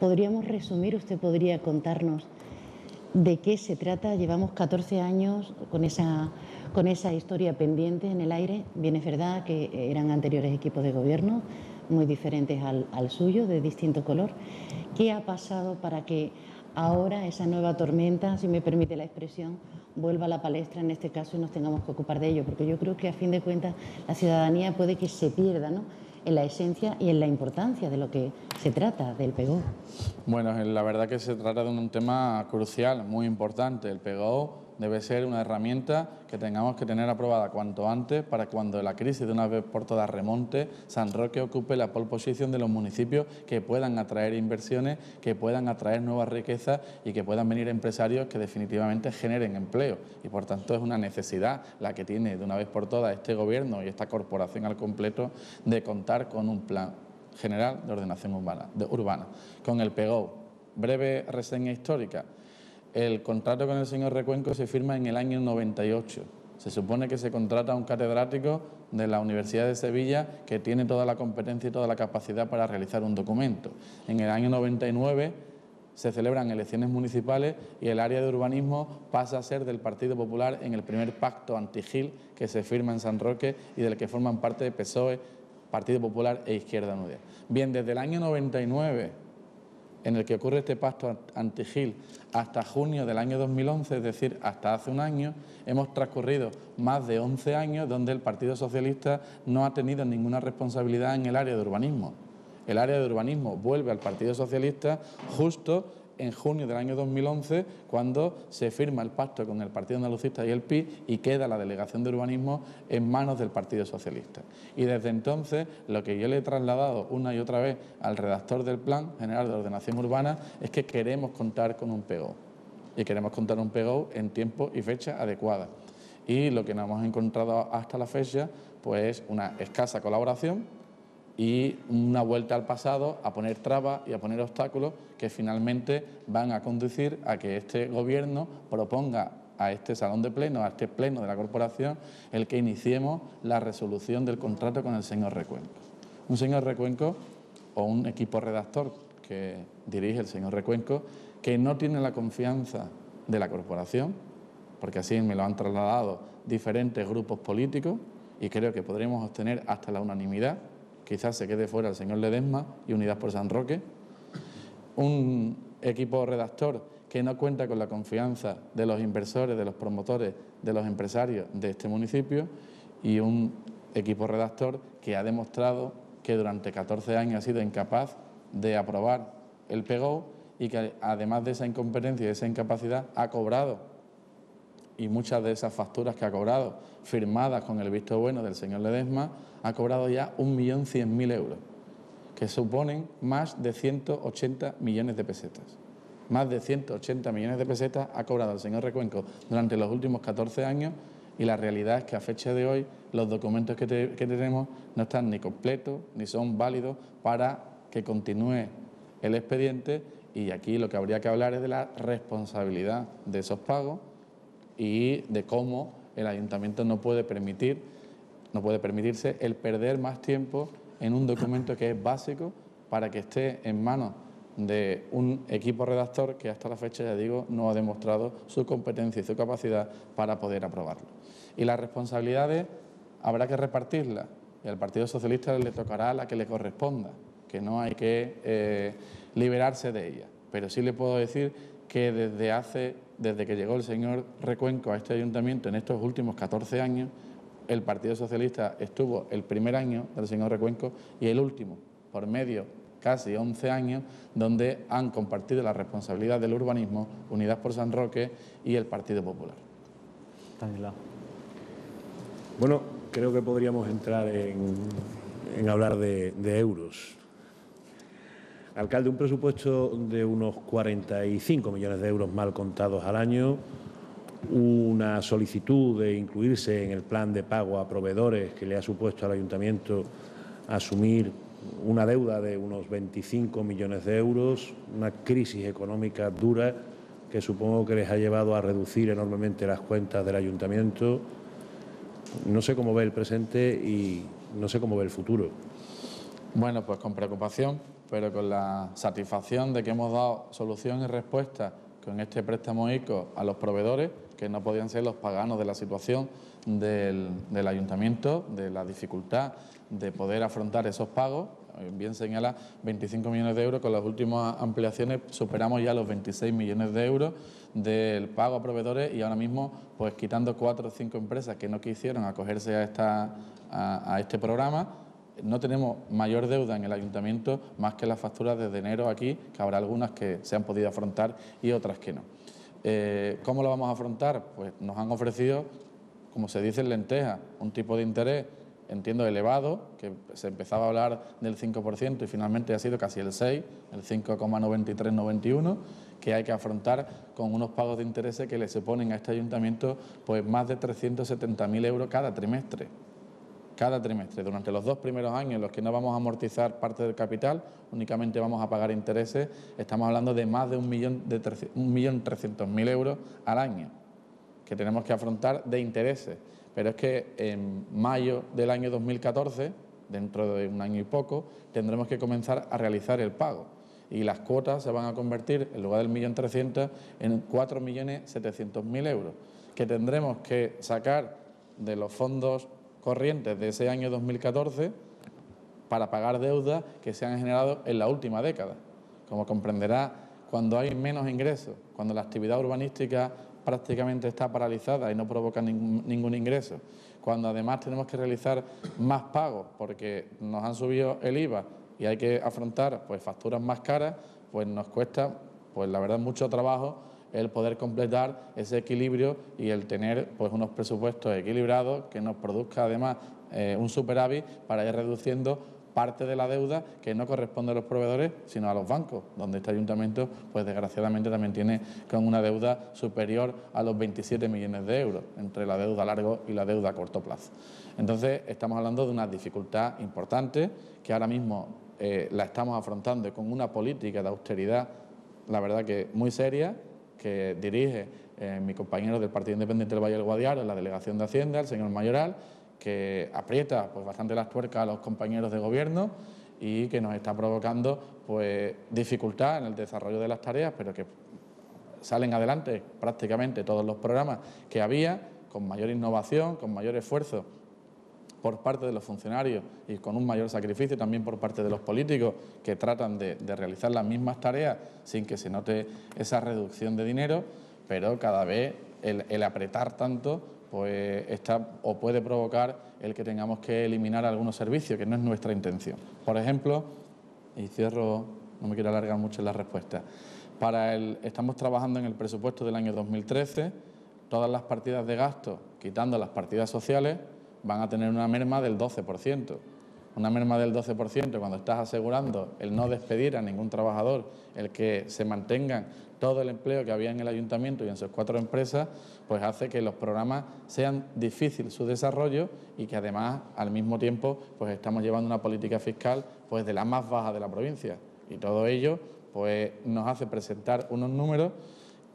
¿Podríamos resumir, usted podría contarnos de qué se trata? Llevamos 14 años con esa, con esa historia pendiente en el aire. Bien es verdad que eran anteriores equipos de gobierno, muy diferentes al, al suyo, de distinto color. ¿Qué ha pasado para que ahora esa nueva tormenta, si me permite la expresión, vuelva a la palestra en este caso y nos tengamos que ocupar de ello? Porque yo creo que a fin de cuentas la ciudadanía puede que se pierda, ¿no? En la esencia y en la importancia de lo que se trata del PEGO. Bueno, la verdad que se trata de un tema crucial, muy importante. El PEGO debe ser una herramienta que tengamos que tener aprobada cuanto antes para cuando la crisis de una vez por todas remonte, San Roque ocupe la pole position de los municipios que puedan atraer inversiones, que puedan atraer nuevas riquezas y que puedan venir empresarios que definitivamente generen empleo. Y por tanto es una necesidad la que tiene de una vez por todas este gobierno y esta corporación al completo de contar con un plan general de ordenación urbana. Urbana. Con el PEGO, breve reseña histórica. El contrato con el señor Recuenco se firma en el año 98. Se supone que se contrata a un catedrático de la Universidad de Sevilla que tiene toda la competencia y toda la capacidad para realizar un documento. En el año 99 se celebran elecciones municipales y el área de urbanismo pasa a ser del Partido Popular en el primer pacto anti-Gil que se firma en San Roque y del que forman parte PSOE, Partido Popular e Izquierda Unida. Bien, desde el año 99 en el que ocurre este pacto anti-Gil hasta junio del año 2011, es decir, hasta hace un año, hemos transcurrido más de 11 años donde el Partido Socialista no ha tenido ninguna responsabilidad en el área de urbanismo. El área de urbanismo vuelve al Partido Socialista justo en junio del año 2011, cuando se firma el pacto con el Partido Andalucista y el PI y queda la delegación de urbanismo en manos del Partido Socialista. Y desde entonces, lo que yo le he trasladado una y otra vez al redactor del Plan General de Ordenación Urbana es que queremos contar con un PGO. Y queremos contar un PGO en tiempo y fecha adecuada. Y lo que nos hemos encontrado hasta la fecha, pues una escasa colaboración y una vuelta al pasado a poner trabas y a poner obstáculos que finalmente van a conducir a que este Gobierno proponga a este salón de pleno, a este pleno de la corporación, el que iniciemos la resolución del contrato con el señor Recuenco. Un señor Recuenco o un equipo redactor que dirige el señor Recuenco que no tiene la confianza de la corporación, porque así me lo han trasladado diferentes grupos políticos y creo que podremos obtener hasta la unanimidad quizás se quede fuera el señor Ledesma y Unidad por San Roque. Un equipo redactor que no cuenta con la confianza de los inversores, de los promotores, de los empresarios de este municipio y un equipo redactor que ha demostrado que durante 14 años ha sido incapaz de aprobar el PEGO y que además de esa incompetencia y de esa incapacidad ha cobrado y muchas de esas facturas que ha cobrado, firmadas con el visto bueno del señor Ledesma, ha cobrado ya 1.100.000 euros, que suponen más de 180 millones de pesetas. Más de 180 millones de pesetas ha cobrado el señor Recuenco durante los últimos 14 años y la realidad es que a fecha de hoy los documentos que, que tenemos no están ni completos ni son válidos para que continúe el expediente y aquí lo que habría que hablar es de la responsabilidad de esos pagos y de cómo el ayuntamiento no puede permitir, no puede permitirse el perder más tiempo en un documento que es básico para que esté en manos de un equipo redactor que hasta la fecha, ya digo, no ha demostrado su competencia y su capacidad para poder aprobarlo. Y las responsabilidades habrá que repartirlas y al Partido Socialista le tocará la que le corresponda, que no hay que eh, liberarse de ella. Pero sí le puedo decir que desde hace desde que llegó el señor Recuenco a este ayuntamiento en estos últimos 14 años, el Partido Socialista estuvo el primer año del señor Recuenco y el último, por medio casi 11 años, donde han compartido la responsabilidad del urbanismo Unidas por San Roque y el Partido Popular. Bueno, creo que podríamos entrar en, hablar de euros. Alcalde, un presupuesto de unos 45 millones de euros mal contados al año, una solicitud de incluirse en el plan de pago a proveedores que le ha supuesto al ayuntamiento asumir una deuda de unos 25 millones de euros, una crisis económica dura que supongo que les ha llevado a reducir enormemente las cuentas del ayuntamiento. No sé cómo ve el presente y no sé cómo ve el futuro. Bueno, pues con preocupación, pero con la satisfacción de que hemos dado solución y respuesta con este préstamo ICO a los proveedores, que no podían ser los paganos de la situación del, ayuntamiento, de la dificultad de poder afrontar esos pagos. Eh, bien señala 25 millones de euros, con las últimas ampliaciones superamos ya los 26 millones de euros del pago a proveedores y ahora mismo, pues quitando cuatro o cinco empresas que no quisieron acogerse a, esta, a este programa, no tenemos mayor deuda en el ayuntamiento más que las facturas desde enero aquí, que habrá algunas que se han podido afrontar y otras que no. Eh, ¿Cómo lo vamos a afrontar? Pues nos han ofrecido, como se dice en lenteja, un tipo de interés, entiendo, elevado, que se empezaba a hablar del 5% y finalmente ha sido casi el 6, el 5,9391, que hay que afrontar con unos pagos de intereses que le suponen a este ayuntamiento pues más de 370.000 euros cada trimestre cada trimestre. Durante los dos primeros años en los que no vamos a amortizar parte del capital, únicamente vamos a pagar intereses, estamos hablando de más de un millón de un millón trescientos mil euros al año que tenemos que afrontar de intereses. Pero es que en mayo del año 2014, dentro de un año y poco, tendremos que comenzar a realizar el pago. Y las cuotas se van a convertir, en lugar del millón trescientos, en cuatro millones setecientos mil euros, que tendremos que sacar de los fondos corrientes de ese año 2014 para pagar deudas que se han generado en la última década. Como comprenderá, cuando hay menos ingresos, cuando la actividad urbanística prácticamente está paralizada y no provoca ningún, ingreso, cuando además tenemos que realizar más pagos porque nos han subido el IVA y hay que afrontar pues, facturas más caras, pues nos cuesta, pues la verdad, mucho trabajo el poder completar ese equilibrio y el tener pues, unos presupuestos equilibrados que nos produzca además eh, un superávit para ir reduciendo parte de la deuda que no corresponde a los proveedores, sino a los bancos, donde este ayuntamiento, pues desgraciadamente también tiene con una deuda superior a los 27 millones de euros, entre la deuda a largo y la deuda a corto plazo. Entonces, estamos hablando de una dificultad importante que ahora mismo eh, la estamos afrontando con una política de austeridad, la verdad que muy seria, que dirige eh, mi compañero del Partido Independiente del Valle del Guadiaro la Delegación de Hacienda, el señor Mayoral, que aprieta pues, bastante las tuercas a los compañeros de gobierno y que nos está provocando pues, dificultad en el desarrollo de las tareas, pero que salen adelante prácticamente todos los programas que había, con mayor innovación, con mayor esfuerzo por parte de los funcionarios y con un mayor sacrificio también por parte de los políticos que tratan de, realizar las mismas tareas sin que se note esa reducción de dinero, pero cada vez el, apretar tanto pues está o puede provocar el que tengamos que eliminar algunos servicios, que no es nuestra intención. Por ejemplo, y cierro, no me quiero alargar mucho en la respuesta, para el, estamos trabajando en el presupuesto del año 2013, todas las partidas de gasto, quitando las partidas sociales, van a tener una merma del 12%. Una merma del 12% cuando estás asegurando el no despedir a ningún trabajador, el que se mantengan todo el empleo que había en el ayuntamiento y en sus cuatro empresas, pues hace que los programas sean difícil su desarrollo y que además al mismo tiempo pues estamos llevando una política fiscal pues de la más baja de la provincia y todo ello pues nos hace presentar unos números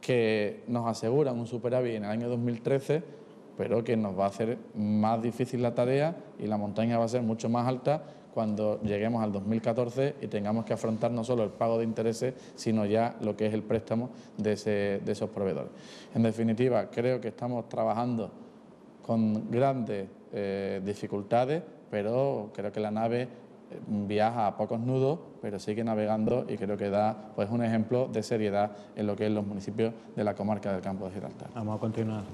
que nos aseguran un superávit en el año 2013 pero que nos va a hacer más difícil la tarea y la montaña va a ser mucho más alta cuando lleguemos al 2014 y tengamos que afrontar no solo el pago de intereses, sino ya lo que es el préstamo de, esos proveedores. En definitiva, creo que estamos trabajando con grandes eh, dificultades, pero creo que la nave viaja a pocos nudos, pero sigue navegando y creo que da pues, un ejemplo de seriedad en lo que es los municipios de la comarca del campo de Gibraltar. Vamos a continuar,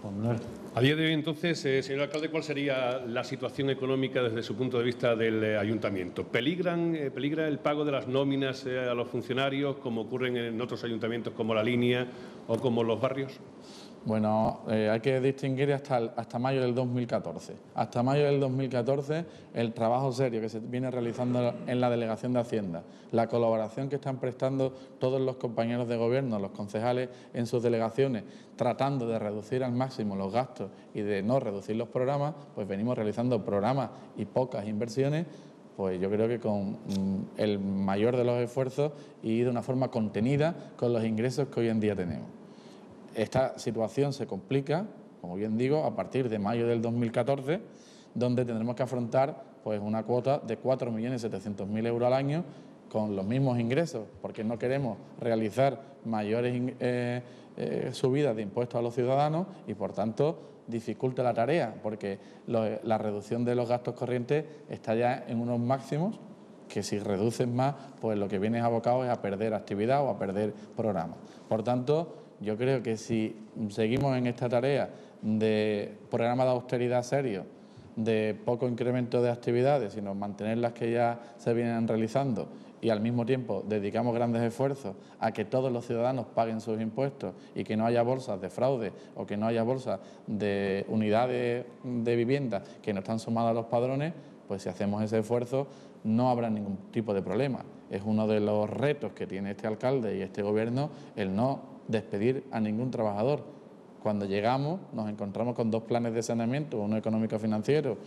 A día de hoy, entonces, eh, señor alcalde, ¿cuál sería la situación económica desde su punto de vista del eh, ayuntamiento? ¿Peligran, eh, ¿Peligra el pago de las nóminas a los funcionarios, como ocurren en otros ayuntamientos como La Línea o como los barrios? Bueno, eh, hay que distinguir hasta, hasta mayo del 2014. Hasta mayo del 2014, el trabajo serio que se viene realizando en la Delegación de Hacienda, la colaboración que están prestando todos los compañeros de gobierno, los concejales en sus delegaciones, tratando de reducir al máximo los gastos y de no reducir los programas, pues venimos realizando programas y pocas inversiones pues yo creo que con mm, el mayor de los esfuerzos y de una forma contenida con los ingresos que hoy en día tenemos. Esta situación se complica, como bien digo, a partir de mayo del 2014, donde tendremos que afrontar pues una cuota de 4.700.000 euros al año con los mismos ingresos, porque no queremos realizar mayores eh, eh, subidas de impuestos a los ciudadanos y, por tanto, dificulta la tarea, porque la reducción de los gastos corrientes está ya en unos máximos que si reducen más, pues lo que viene abocado es a perder actividad o a perder programas. Por tanto, yo creo que si seguimos en esta tarea de programa de austeridad serio, de poco incremento de actividades, sino mantener las que ya se vienen realizando y al mismo tiempo dedicamos grandes esfuerzos a que todos los ciudadanos paguen sus impuestos y que no haya bolsas de fraude o que no haya bolsas de unidades de vivienda que no están sumadas a los padrones, pues si hacemos ese esfuerzo no habrá ningún tipo de problema. Es uno de los retos que tiene este alcalde y este gobierno el no despedir a ningún trabajador. Cuando llegamos nos encontramos con dos planes de saneamiento, uno económico-financiero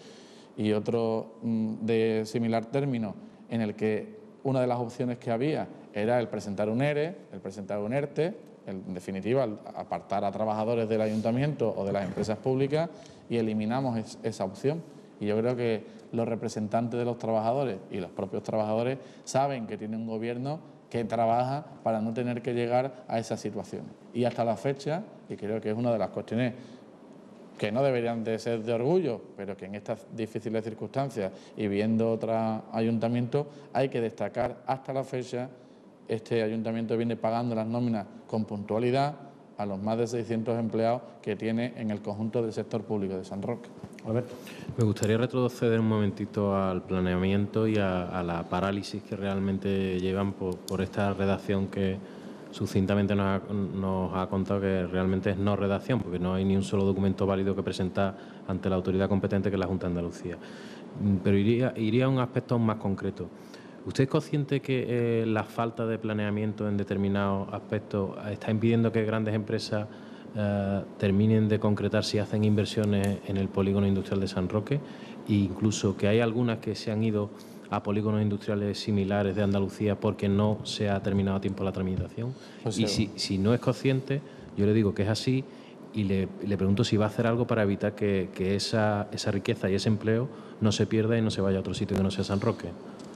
y otro mm, de similar término, en el que una de las opciones que había era el presentar un ERE, el presentar un ERTE, en definitiva, apartar a trabajadores del ayuntamiento o de las empresas públicas y eliminamos esa opción. Y yo creo que los representantes de los trabajadores y los propios trabajadores saben que tiene un gobierno que trabaja para no tener que llegar a esa situación. Y hasta la fecha, y creo que es una de las cuestiones que no deberían de ser de orgullo, pero que en estas difíciles circunstancias y viendo otros ayuntamientos hay que destacar hasta la fecha, este ayuntamiento viene pagando las nóminas con puntualidad a los más de 600 empleados que tiene en el conjunto del sector público de San Roque. Me gustaría retroceder un momentito al planeamiento y a, la parálisis que realmente llevan por, esta redacción que sucintamente nos ha, contado que realmente es no redacción, porque no hay ni un solo documento válido que presentar ante la autoridad competente que es la Junta de Andalucía. Pero iría, iría a un aspecto aún más concreto. ¿Usted es consciente que eh, la falta de planeamiento en determinados aspectos está impidiendo que grandes empresas eh, terminen de concretar si hacen inversiones en el polígono industrial de San Roque e incluso que hay algunas que se han ido a polígonos industriales similares de Andalucía porque no se ha terminado a tiempo la tramitación. Y si, no es consciente, yo le digo que es así y le, pregunto si va a hacer algo para evitar que, esa, esa, riqueza y ese empleo no se pierda y no se vaya a otro sitio que no sea San Roque.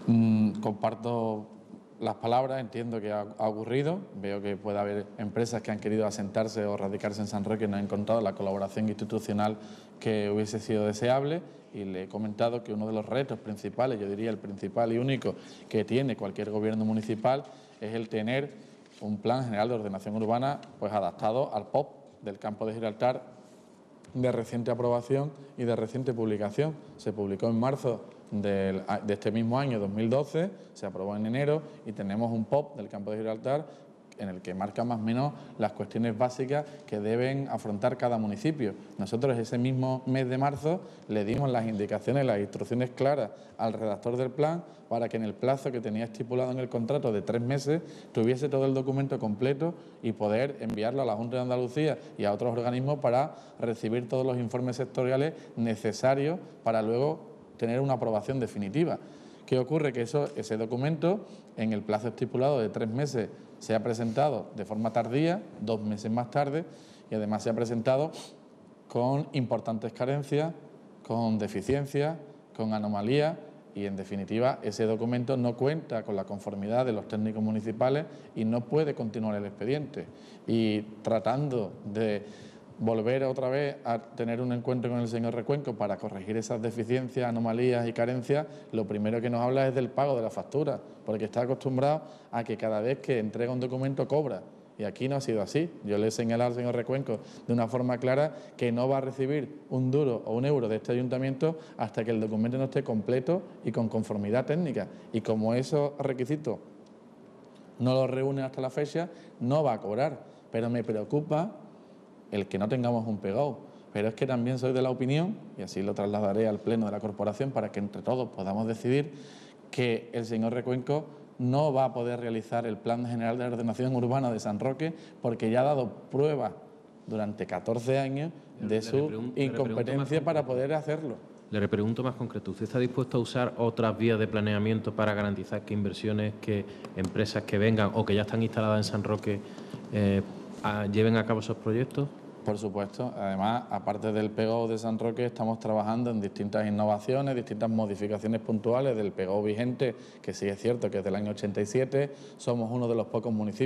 Mm, comparto las palabras, entiendo que ha, ocurrido. Veo que puede haber empresas que han querido asentarse o radicarse en San Roque y no han encontrado la colaboración institucional que hubiese sido deseable. Y le he comentado que uno de los retos principales, yo diría el principal y único que tiene cualquier gobierno municipal, es el tener un plan general de ordenación urbana pues adaptado al POP del campo de Gibraltar de reciente aprobación y de reciente publicación. Se publicó en marzo de este mismo año, 2012, se aprobó en enero y tenemos un POP del campo de Gibraltar en el que marca más o menos las cuestiones básicas que deben afrontar cada municipio. Nosotros ese mismo mes de marzo le dimos las indicaciones, las instrucciones claras al redactor del plan para que en el plazo que tenía estipulado en el contrato de tres meses tuviese todo el documento completo y poder enviarlo a la Junta de Andalucía y a otros organismos para recibir todos los informes sectoriales necesarios para luego tener una aprobación definitiva. ¿Qué ocurre? Que eso, ese documento, en el plazo estipulado de tres meses, se ha presentado de forma tardía, dos meses más tarde, y además se ha presentado con importantes carencias, con deficiencias, con anomalías, y en definitiva ese documento no cuenta con la conformidad de los técnicos municipales y no puede continuar el expediente. Y tratando de volver otra vez a tener un encuentro con el señor Recuenco para corregir esas deficiencias, anomalías y carencias, lo primero que nos habla es del pago de la factura, porque está acostumbrado a que cada vez que entrega un documento cobra. Y aquí no ha sido así. Yo le he señalado al señor Recuenco de una forma clara que no va a recibir un duro o un euro de este ayuntamiento hasta que el documento no esté completo y con conformidad técnica. Y como esos requisitos no los reúne hasta la fecha, no va a cobrar. Pero me preocupa el que no tengamos un pegado. Pero es que también soy de la opinión, y así lo trasladaré al Pleno de la Corporación para que entre todos podamos decidir, que el señor Recuenco no va a poder realizar el Plan General de Ordenación Urbana de San Roque porque ya ha dado prueba durante 14 años de su incompetencia para poder hacerlo. Le repregunto más concreto, ¿usted está dispuesto a usar otras vías de planeamiento para garantizar que inversiones, que empresas que vengan o que ya están instaladas en San Roque eh, lleven a cabo esos proyectos? Por supuesto. Además, aparte del PEGO de San Roque, estamos trabajando en distintas innovaciones, distintas modificaciones puntuales del PEGO vigente, que sí es cierto que es del año 87. Somos uno de los pocos municipios